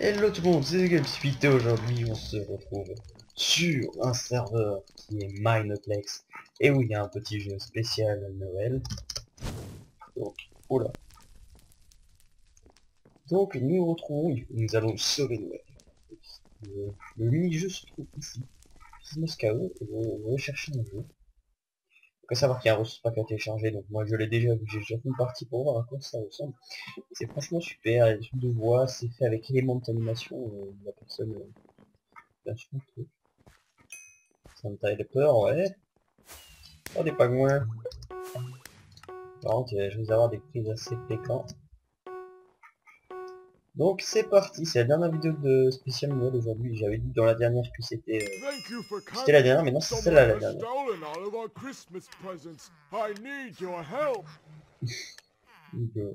Hello tout le monde, c'est GameSpeed et aujourd'hui on se retrouve sur un serveur qui est Mineplex. Et où il y a un petit jeu spécial Noël. Donc, oula. Donc nous retrouvons, nous allons sauver Noël. Le, le mini-jeu se trouve ici. KO, on va rechercher un jeu. Il faut savoir qu'il y a un ressource pack à télécharger, donc moi je l'ai déjà vu, j'ai déjà fait une partie pour voir à quoi ça ressemble. C'est franchement super, il y a des de voix, c'est fait avec éléments d'animation, euh, la personne... Euh, sûr, truc. Santa de peur, ouais. Oh des pingouins. Par contre, euh, je vais avoir des prises assez fréquentes. Donc c'est parti, c'est la dernière vidéo de spécial Noël aujourd'hui. J'avais dit dans la dernière que c'était... euh, C'était la dernière, mais non, c'est celle-là la dernière. euh.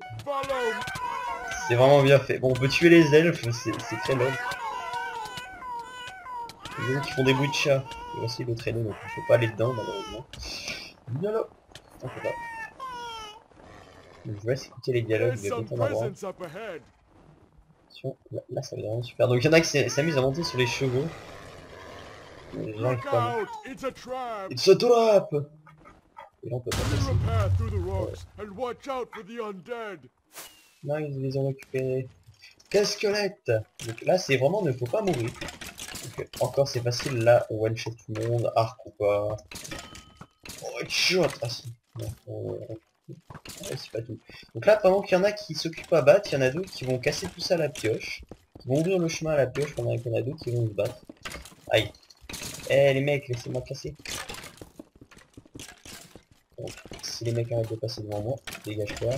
C'est vraiment bien fait. Bon, on peut tuer les elfes, c'est très long. Les autres qui font des bruits de chat. A aussi le traîneau, donc on peut pas aller dedans malheureusement. Dialogue On peut pas. Donc, je vais écouter les dialogues de à droite. presents up ahead. Attention, Là, là, ça vraiment super. Donc il y en a qui s'amusent à monter sur les chevaux. Look pas. out! It's a trap. Et là on peut pas passer. Non, ils les ont récupérés. Quel squelette Donc là, c'est vraiment ne faut pas mourir. Donc, encore, c'est facile. Là, on one-shot tout le monde. Arc ou pas. Oh, headshot Ah si. On- C'est pas tout. Donc là, pendant qu'il y en a qui s'occupent à battre, il y en a d'autres qui vont casser tout ça à la pioche. Qui vont ouvrir le chemin à la pioche pendant qu'il y en a d'autres qui vont se battre. Aïe. Eh les mecs, laissez-moi casser. Donc, si les mecs arrêtent de passer devant moi, dégage-toi.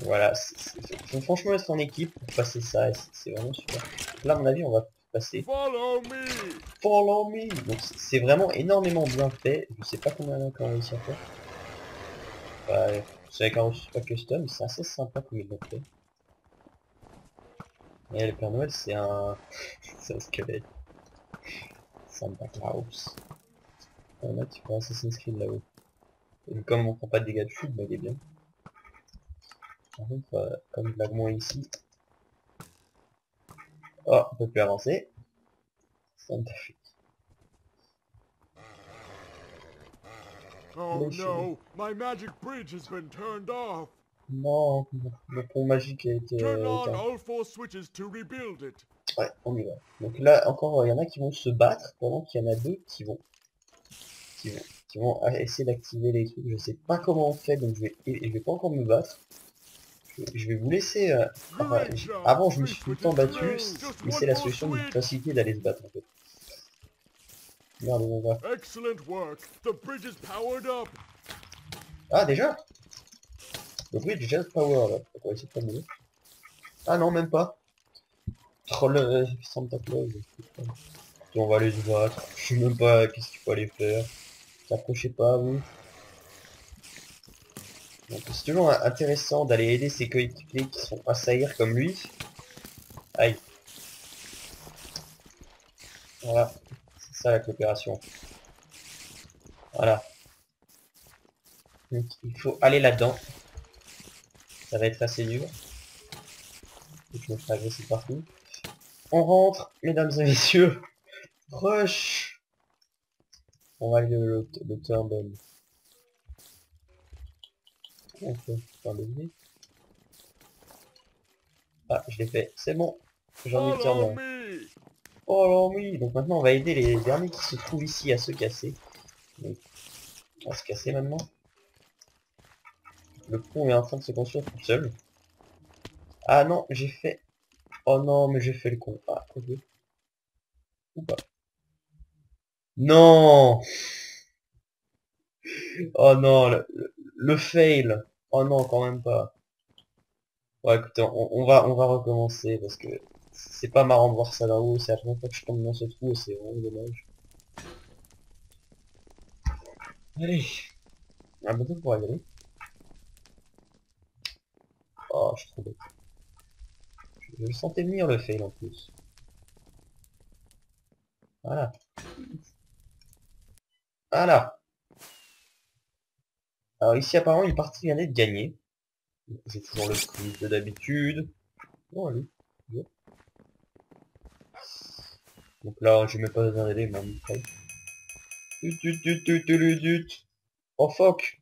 Voilà, c'est- faut franchement être en équipe pour passer ça, c'est- vraiment super. Donc là, à mon avis, on va passer Follow me. Follow Me. Donc c'est- vraiment énormément bien fait. Je sais pas combien ont réussi à faire. Ouais, c'est avec un ressource pas custom, c'est assez sympa comme ils l'ont fait. Et le Père Noël, c'est un... c'est un squelette. Santa Claus. Il en a qui font Assassin's Creed là-haut. Et comme on prend pas de dégâts de chute, bah il est bien. Par contre, euh, comme vaguement ici... Oh, on peut plus avancer. Santa Fe. Oh Listen. no, my magic bridge has been turned off. Non, le pont magique a été... Turn euh, on all four switches to rebuild it. Ouais, on y va. Donc là, encore, il y en a qui vont se battre, pendant qu'il y en a deux qui vont... qui vont, qui vont essayer d'activer les trucs. Je sais pas comment on fait, donc je vais, je vais pas encore me battre. Je, je vais vous laisser... euh, enfin, avant, je me suis tout le temps battu, mais c'est la solution de facilité d'aller se battre, en fait. Merde, Excellent work. The bridge is powered up. Ah, déjà? Le bridge just power, là. On va essayer de pas mourir. Ah non, même pas. Troll euh, Santa Claus. Et on va aller se battre. Je sais même pas qu'est-ce qu'il faut aller faire. S'approchez pas, vous. Donc c'est toujours intéressant d'aller aider ses coéquipiers qui sont assaillir comme lui. Aïe. Voilà. Ça la coopération. Voilà. Donc il faut aller là-dedans. Ça va être assez dur. Et je me ferai agresser partout. On rentre, mesdames et messieurs. Rush On va aller le, le, le turban. On peut faire le nez. Ah, je l'ai fait. C'est bon. J'en ai le turban. me. Oh là oui, donc maintenant on va aider les derniers qui se trouvent ici à se casser. Donc, se casser maintenant. Le pont est en train de se construire tout seul. Ah non, j'ai fait... Oh non, mais j'ai fait le con. Ah, ok. Ou pas. Non Oh non, le, fail. Oh non, quand même pas. Ouais, écoutez, on va recommencer parce que c'est pas marrant de voir ça là-haut. C'est la première fois que je tombe dans ce trou et c'est vraiment dommage. Allez. Un bateau pour aller. Oh, je suis trop bête. Je le sentais venir le fail en plus. Voilà. Voilà. Alors ici apparemment une partie vient d'être gagnée. J'ai toujours le prix de d'habitude. Bon allez. Donc là je mets pas besoin d'aider mais on. Oh fuck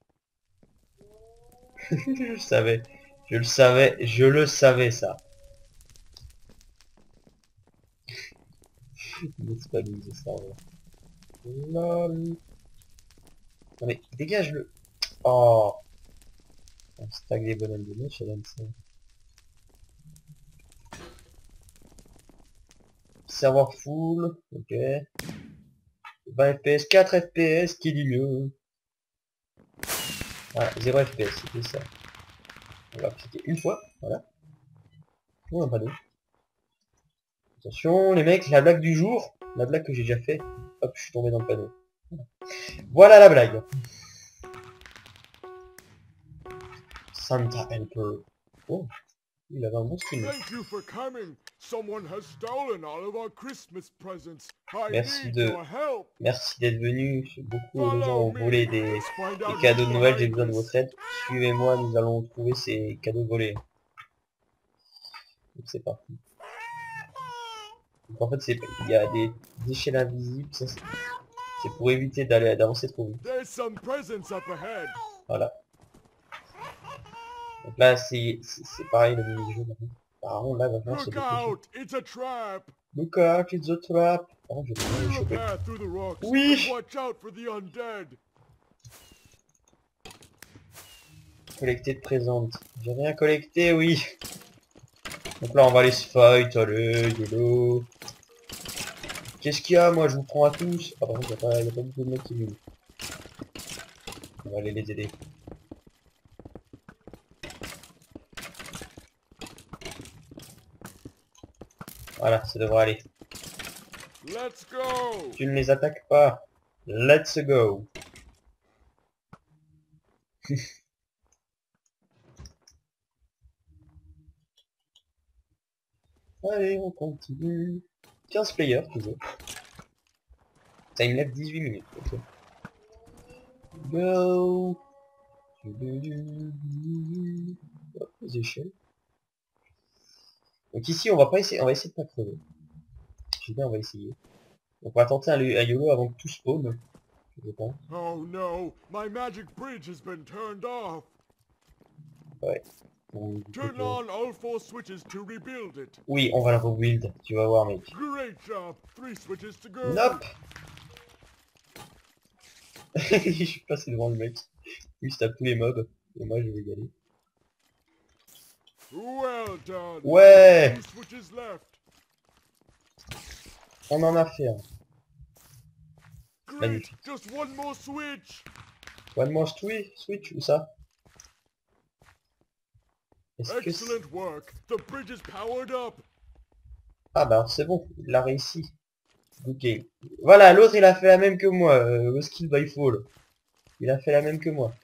Je le savais. Je le savais. Je le savais ça. C'est pas bien ça. Non mais dégage le. Oh. On stack des bonhommes de neige, ça donne ça. Serveur full, ok. 20 FPS, 4 FPS, qui dit mieux Voilà, 0 FPS, c'était ça. On va cliquer une fois, voilà. Panneau. Attention les mecs, la blague du jour, la blague que j'ai déjà fait. Hop, je suis tombé dans le panneau. Voilà la blague. Santa Helper. Oh, il avait un bon skin. Thank you for coming. Someone has stolen all of our Christmas presents. I Merci de-. Merci d'être venu. Beaucoup de gens ont volé des, cadeaux de Noël. J'ai besoin de votre aide. Suivez-moi, nous allons trouver ces cadeaux volés. Donc c'est parti. Donc en fait, il y a des échelles invisibles. C'est pour éviter d'aller d'avancer trop vite. Voilà. Donc là, c'est pareil le mini-jeu maintenant. Apparemment, là, maintenant, c'est Look out, it's a trap. Look out, it's a trap. Oh, je vais pas les choper. Oui. but Watch out for the undead. Collecter de présentes. J'ai rien collecté, oui. Donc là, on va aller se fight, allez, YOLO. Qu'est-ce qu'il y a Moi, je vous prends à tous. Ah, par contre, il n'y a, pas- y a pas beaucoup de mecs qui. On va aller les aider. Voilà, ça devrait aller. Let's go. Tu ne les attaques pas. Let's go. Allez, on continue. 15 players toujours. Ça me lève 18 minutes. Go. Hop, les échelles. Donc ici on va pas essayer, on va essayer de pas crever. Je bien on va essayer. Donc on va tenter un, un YOLO avant que tout spawn. Je pense. Oh no, my magic bridge has been turned off. Bon, du coup, Turn on all four switches to rebuild it. Oui, on va le rebuild, tu vas voir mec. Great job. Three switches to go. Nope Je suis passé devant le mec. Lui tape tous les mobs. Et moi je vais y aller. Ouais. On en a fait un. Great. Magnifique. One more switch. One more switch, switch, où ça? Excellent work. The bridge is powered up. Ah bah c'est bon, il l'a réussi. Ok. Voilà, l'autre il a fait la même que moi, euh, au skill by fall. Il a fait la même que moi.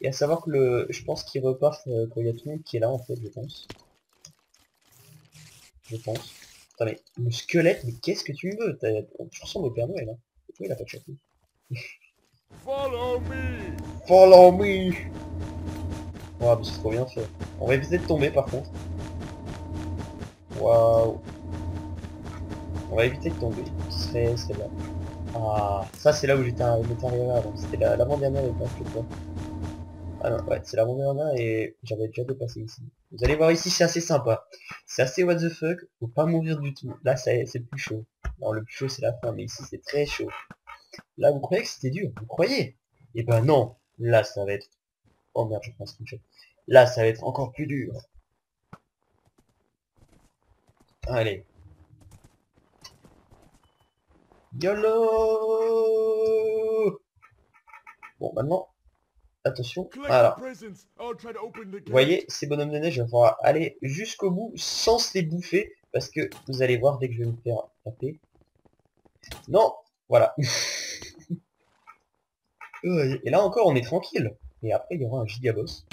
Et à savoir que le, je pense qu'il repart euh, quand il y a tout le monde qui est là en fait, je pense. Je pense. Attends mais, le squelette, mais qu'est-ce que tu me veux Tu ressembles au Père Noël, hein. Pourquoi il a pas de chapeau? Follow me. Follow me Ouais, mais c'est trop bien fait. On va éviter de tomber par contre. Waouh. On va éviter de tomber. Ce serait, ce serait là. Ah, ça c'est là où j'étais arrivé avant. C'était la- l'avant-dernière étape, je crois. Ah non, ouais, c'est l'avant-dernière et j'avais déjà dépassé ici. Vous allez voir ici, c'est assez sympa. C'est assez what the fuck, faut pas mourir du tout. Là, c'est le plus chaud. Non, le plus chaud c'est la fin, mais ici c'est très chaud. Là, vous croyez que c'était dur? Vous croyez? Eh ben non, là ça va être... Oh merde, je prends un screenshot. Là, ça va être encore plus dur. Allez. YOLO Bon, maintenant, attention. Gate. vous voyez, ces bonhommes de neige, il va falloir aller jusqu'au bout sans se les bouffer, parce que vous allez voir dès que je vais me faire taper. Non Voilà. Et là encore, on est tranquille. Et après, il y aura un gigaboss.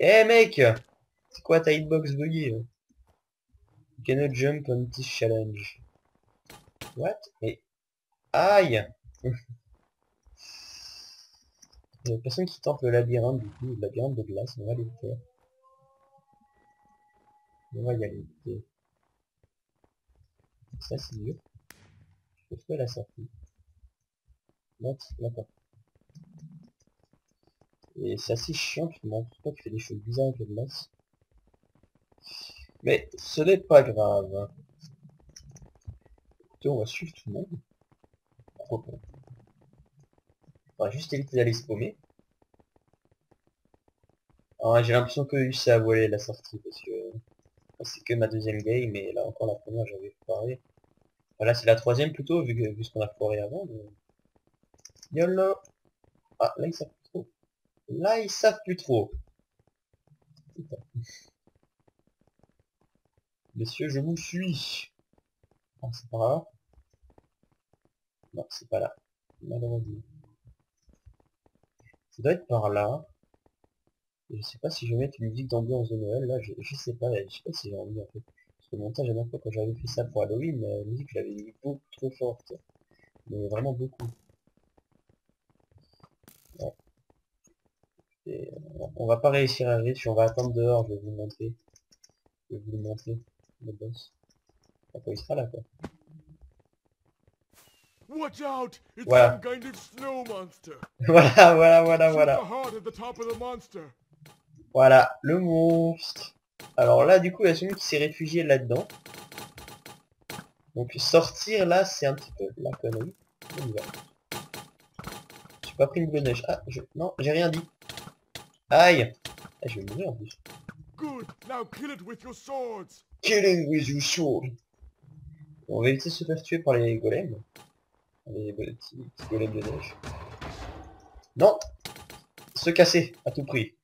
Eh mec C'est quoi ta hitbox buggée euh? You cannot jump on this challenge. What? Mais Aïe Personne qui tente le labyrinthe, du coup, le labyrinthe de glace, on va aller le faire. On va y aller. Ça, c'est mieux. Je peux faire la sortie. D'accord. Et c'est assez chiant, tu demandes pourquoi tu fais des choses bizarres avec le glace. Mais ce n'est pas grave. On va suivre tout le monde. Pas On va juste éviter d'aller. Ah, j'ai l'impression que ça a la sortie parce que c'est que ma deuxième game et là encore la première j'avais foiré. Voilà c'est la troisième plutôt vu, que- vu ce qu'on a foiré avant. Mais... YOLO Ah là ils savent plus trop. Là ils savent plus trop. Messieurs je vous suis. Ah c'est pas là. Non c'est pas là. Malheureusement. Ça doit être par là. Je sais pas si je vais mettre une musique d'ambiance de Noël, là, je, sais pas, je sais pas si j'ai envie en fait. Parce que mon temps, la dernière fois quand j'avais fait ça pour Halloween, la musique, je l'avais mis beaucoup trop forte. Mais vraiment beaucoup. Euh, on va pas réussir à arriver, si on va attendre dehors, je vais vous montrer. Je vais vous le montrer, le boss. Enfin, il sera là quoi. Watch out! It's Voilà. some kind of snow monster. voilà, voilà, voilà, voilà. the heart at the top of the monster. Voilà, le monstre. Alors là, du coup, il y a celui qui s'est réfugié là-dedans. Donc sortir là, c'est un petit peu la connerie. On y va. J'ai pas pris une de neige. Ah, je... non, j'ai rien dit. Aïe ah, Je vais mourir en plus. Good. Now kill it with your swords. Killing with your sword. On va éviter de se faire tuer par les golems. Les petits, petits de neige. Non Se casser, à tout prix.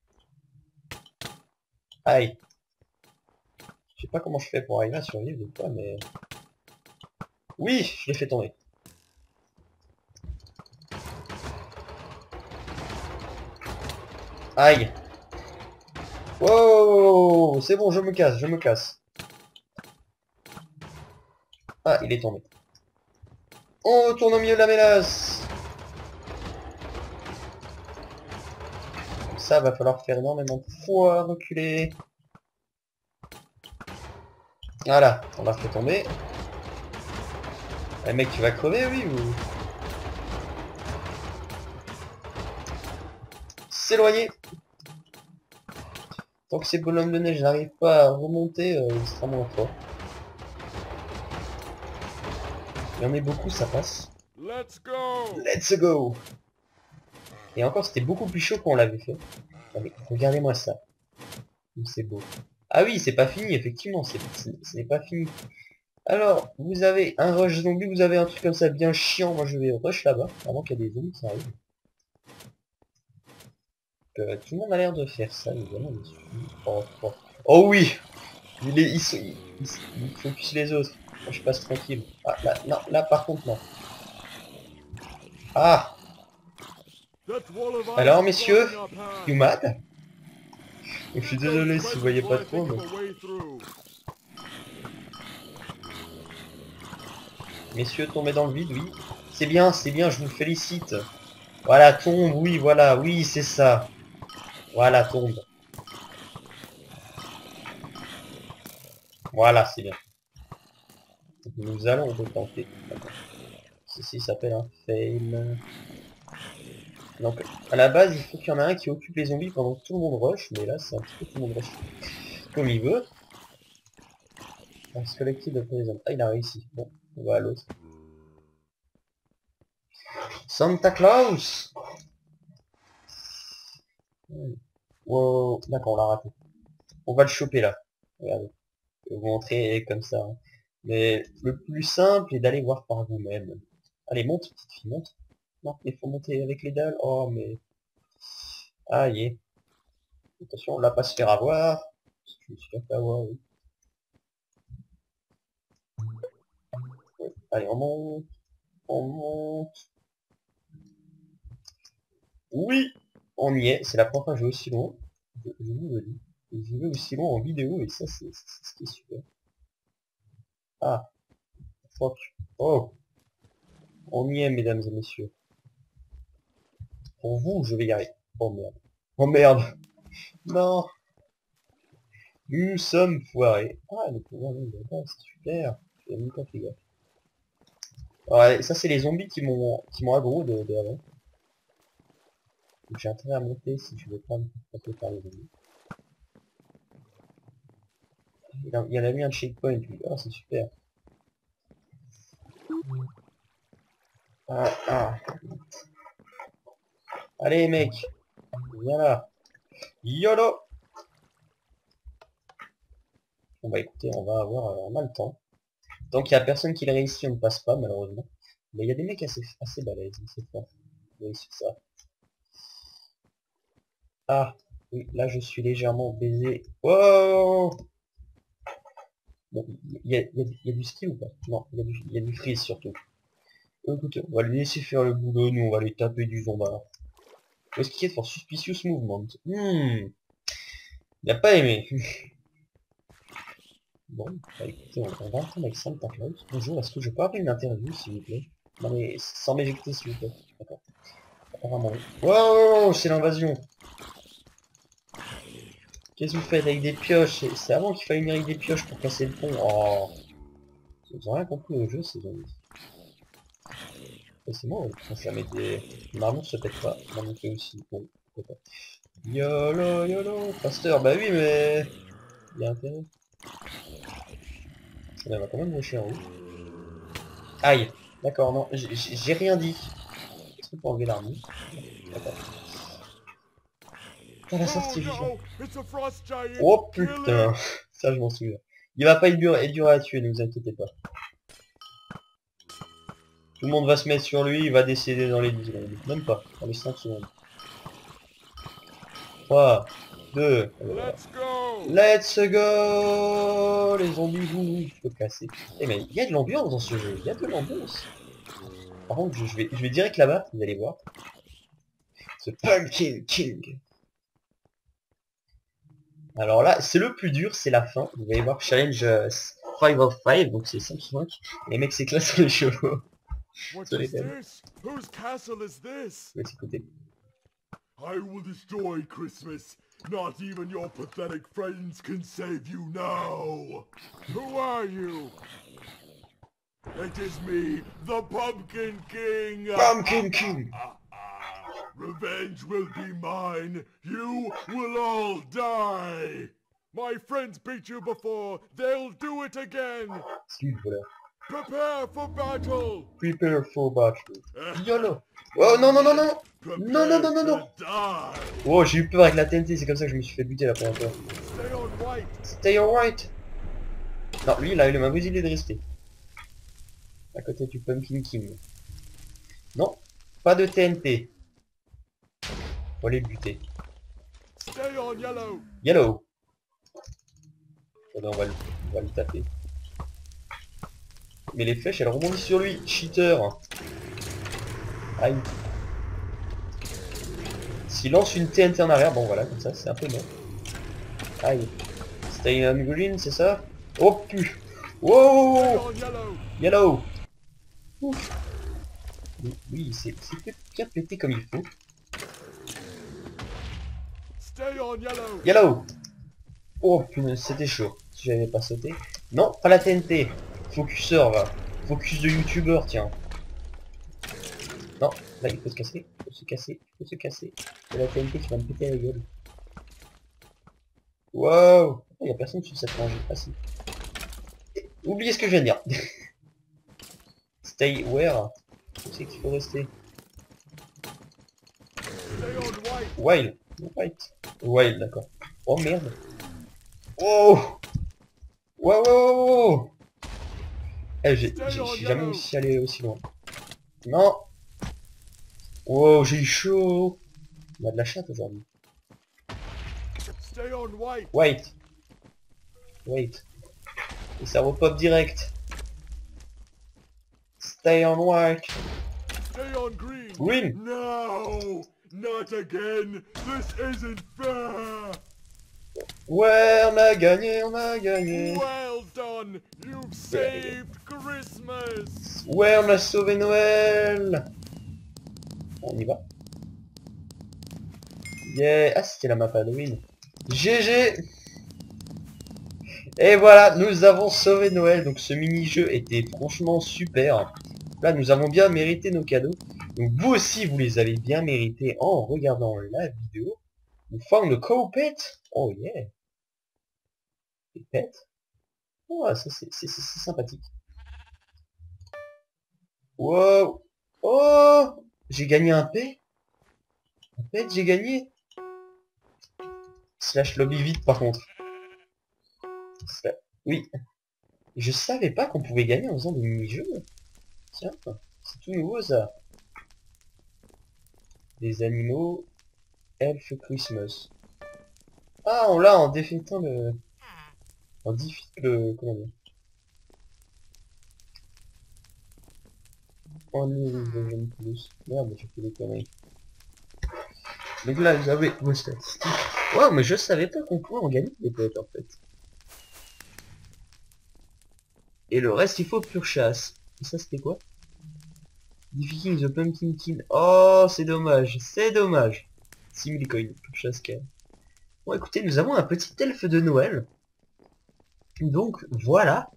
Aïe. Je sais pas comment je fais pour arriver à survivre des fois, mais... Oui Je l'ai fait tomber. Aïe Wow C'est bon, je me casse, je me casse. Ah, il est tombé. On retourne au milieu de la mélasse Ça, va falloir faire énormément de fois, reculer. Voilà, on l'a fait tomber. Eh mec, tu vas crever, oui, ou... S'éloigner Tant que ces bonhommes de neige n'arrivent pas à remonter, euh, moins fort. Y en beaucoup, ça passe. Let's go. Let's go Et encore, c'était beaucoup plus chaud quand on l'avait fait. Regardez- Regardez-moi ça. C'est beau. Ah oui, c'est pas fini, effectivement, c'est pas fini. Alors, vous avez un rush zombie, vous avez un truc comme ça bien chiant, moi je vais rush là-bas, avant qu'il y ait des zombies qui arrivent. Euh, tout le monde a l'air de faire ça, évidemment. Oh, oh. Oh oui il, est, il, il focus les autres. Je passe tranquille. Ah, là, non, là par contre, non. Ah Alors, messieurs. You mad Je suis désolé si vous voyez pas trop. Messieurs, tombez dans le vide, oui. C'est bien, c'est bien, je vous félicite. Voilà, tombe, oui, voilà, oui, c'est ça. Voilà, tombe. Voilà, c'est bien. Nous allons le tenter. D'accord. Ceci s'appelle un fail. Donc, à la base, il faut qu'il y en ait un qui occupe les zombies pendant que tout le monde rush, mais là, c'est un petit peu tout le monde rush comme il veut. Se collectif de zombies. Ah, il a réussi. Bon, on va à l'autre. Santa Claus Hmm. Wow, d'accord, on l'a raté. On va le choper là. Regardez. Je vais vous montrer comme ça. Mais le plus simple est d'aller voir par vous-même. Allez, monte, petite fille, monte. Non, il faut monter avec les dalles. Oh, mais... Ah, y est. Attention, on l'a pas se faire avoir. Parce que Je me suis fait avoir, oui. Allez, on monte. On monte. Oui On y est. C'est la première fois que je vais aussi loin. Je, je vous le dis. Je vais aussi loin en vidéo et ça, c'est ce qui est super. Ah. Oh. On y est, mesdames et messieurs. Pour vous, je vais y arriver. Oh merde. Oh merde. Non. Nous sommes foirés. Ah, le pouvoir c'est super. J'ai pas gaffe. Ça c'est les zombies qui m'ont qui m'ont aggro de, de avant. J'ai intérêt à monter si je veux pas me faire par les zombies. Il, a- il en a mis un checkpoint lui. Ah c'est super. Ah, ah. Allez mec. Viens là. YOLO Bon bah écoutez, on va avoir euh, on a le temps. Tant qu'il y a personne qui le réussit, on ne passe pas malheureusement. Mais il y a des mecs assez, assez balèzes, fort. Oui, c'est ça. Ah, oui, là je suis légèrement baisé. Wow il y a, y y du ski ou pas? Non, il y, a du- il y freeze surtout. Écoutez, on va le laisser faire le boulot, nous on va lui taper du zombard. Où est-ce qu'il est for suspicious movement? Hmm. Il a pas aimé. bon, bah écoutez, on, va entendre Claus. Bonjour, est-ce que je peux avoir une interview s'il vous plaît? Non mais sans m'éjecter s'il vous plaît. D'accord. Wow, c'est l'invasion. Qu'est-ce que vous faites avec des pioches C'est- avant qu'il fallait venir avec des pioches pour casser le pont. Oh. Ils ont rien compris au jeu, ces. Et c'est quand ça met des... Normalement, ça pète pas. Normalement, fait aussi. Bon, pourquoi pas. YOLO, YOLO, Pasteur, bah oui, mais... Il y a intérêt. On va quand même lâcher en haut. Aïe D'accord, non, j'ai- rien dit. Est-ce qu'on peut enlever D'accord. La Oh sortie. Oh Kill putain. Ça, je m'en souviens. Il va pas être dur, être dur à tuer, ne vous inquiétez pas. Tout le monde va se mettre sur lui, il va décéder dans les 10 secondes. Même pas, dans les 5 secondes. 3, 2, Let's go. Let's go Les zombies, vous, je peux casser. Eh mais il y a de l'ambiance dans ce jeu, il y a de l'ambiance. Par contre, je, je vais, je vais direct là-bas, vous allez voir. Ce Pumpkin King. Alors là, c'est le plus dur, c'est la fin. Vous allez voir, challenge 5 of 5, donc c'est 5 sur 5. Les mecs s'éclatent sur les chevaux. What Sorry, is Ben. this? Whose castle is this? Je vais s'écouter. I will destroy Christmas. Not even your pathetic friends can save you now. Who are you? It is me, the Pumpkin King. Pumpkin King Revenge will be mine. You will all die. My friends beat you before. They'll do it again. Prepare for battle. Prepare for battle. YOLO Oh non non non non Non, non, non, non, non. Oh j'ai eu peur avec la TNT, c'est comme ça que je me suis fait buter la première fois. Stay on white. Stay alright Non, lui il a eu la mauvaise idée de rester. À côté du Pumpkin King. Non, pas de TNT. Faut aller le buter. Yellow. On va, le, on va le taper. Mais les flèches elles rebondissent sur lui, cheater Aïe. S'il lance une TNT en arrière, bon voilà, comme ça, c'est un peu bon. Aïe. Stay on green, c'est ça? Oh pu Stay Wow yellow. Ouf. Oui, c'est bien pété comme il faut. Yellow. Oh punaise, c'était chaud. Si j'avais pas sauté. Non, pas la TNT. Focuseur, va. Focus de youtubeur, tiens. Non, là il faut se casser. Il faut se casser. Il faut se casser. C'est la TNT qui va me péter la gueule. Wow Il y a personne sur cette rangée. Ah si. Oubliez ce que je viens de dire. Stay where? Où c'est qu'il faut rester? Wild. White. Wild, d'accord. Oh merde. Oh Wow, wow. Eh, j'ai jamais réussi à aller aussi loin. Non Wow, j'ai eu chaud On a de la chatte aujourd'hui. White. Wait. Et ça repop direct. Stay on white. Stay on green. Green. No, not again. This isn't fair. Ouais, on a gagné, on a gagné. Well done! You've saved Christmas! Ouais, on a sauvé Noël. On y va. Yeah. Ah, c'était la map Halloween. GG. Et voilà, nous avons sauvé Noël. Donc ce mini-jeu était franchement super. Là, nous avons bien mérité nos cadeaux. Donc vous aussi, vous les avez bien mérités en regardant la vidéo. We found a cow pet. Oh yeah. Des pets. Oh, ça c'est sympathique. Wow. Oh J'ai gagné un pet Un pet, j'ai gagné Slash lobby vite par contre. Oui. Je savais pas qu'on pouvait gagner en faisant des mini-jeux. Tiens, c'est tout nouveau ça. Des animaux. Elf Christmas. Ah, on l'a en défaitant le... En défi... le... Comment dire? Only Vision Plus. Merde, j'ai fait des conneries. Donc là, avez vos statistiques. Mais je savais pas qu'on pouvait en gagner des pets en fait. Et le reste, il faut pure chasse. Et ça, c'était quoi? Defeating the Pumpkin King. Oh, c'est dommage. C'est dommage. 6000 coins. Même. Bon, écoutez, nous avons un petit elfe de Noël. Donc, voilà.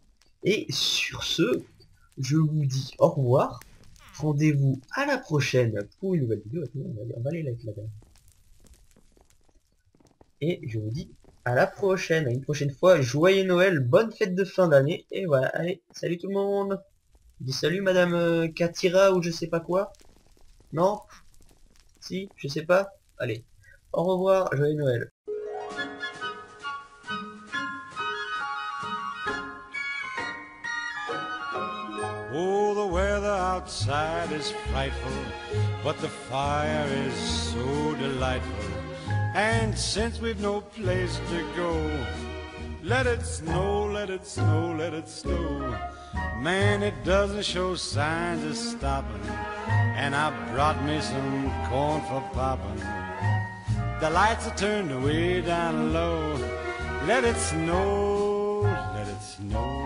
Et sur ce, je vous dis au revoir. Rendez-vous à la prochaine pour une nouvelle vidéo. On va, aller là-bas. Et je vous dis à la prochaine, à une prochaine fois. Joyeux Noël, bonne fête de fin d'année. Et voilà, allez, salut tout le monde. Dis salut Madame euh, Katira ou je sais pas quoi. Non? Si, je sais pas. Allez, au revoir, joyeux Noël. Oh, the weather outside is frightful, but the fire is so delightful. And since we've no place to go, let it snow, let it snow, let it snow. Man, it doesn't show signs of stopping. And I brought me some corn for popping. The lights are turned way down low. Let it snow, let it snow.